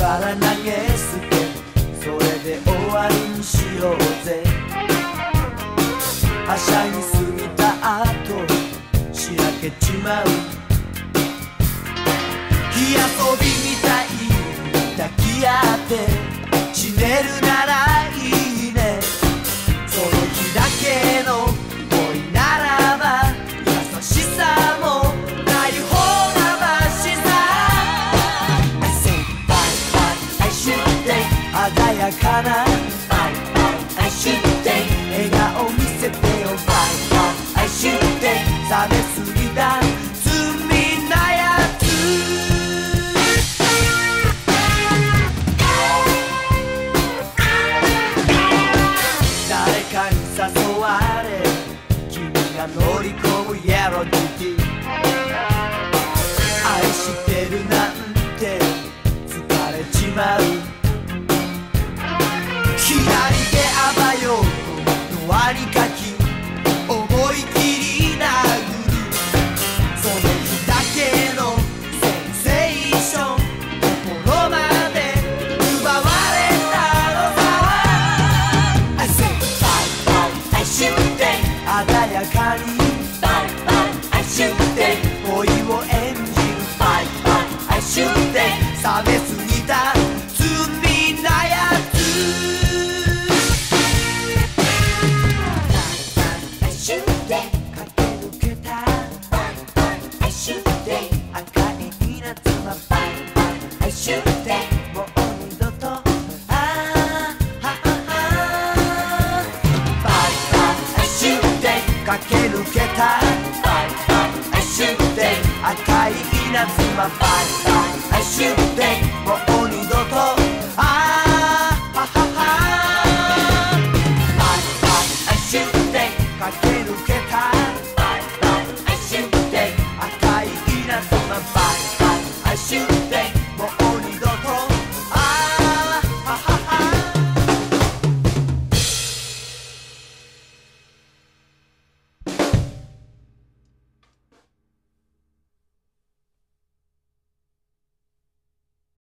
バラ投げ捨てそれで終わりにしようぜ。はしゃぎすぎた後しらけちまう。火遊びみたい抱き合って死ねるな。やかな Bye bye I should day 笑顔見せてよ Bye bye I should day 冷めすぎた罪なやつ。誰かに誘われ。君が乗り込むイエローディティうとドアに書き思い切り殴る。その日だけのセンセーション。心まで奪われたのさ I say bye bye I shoot day 鮮やかに。Bye bye I shoot day 恋を演じる Bye bye I shoot day 冷めすぎたかけ抜けた I shoot 赤い稲ン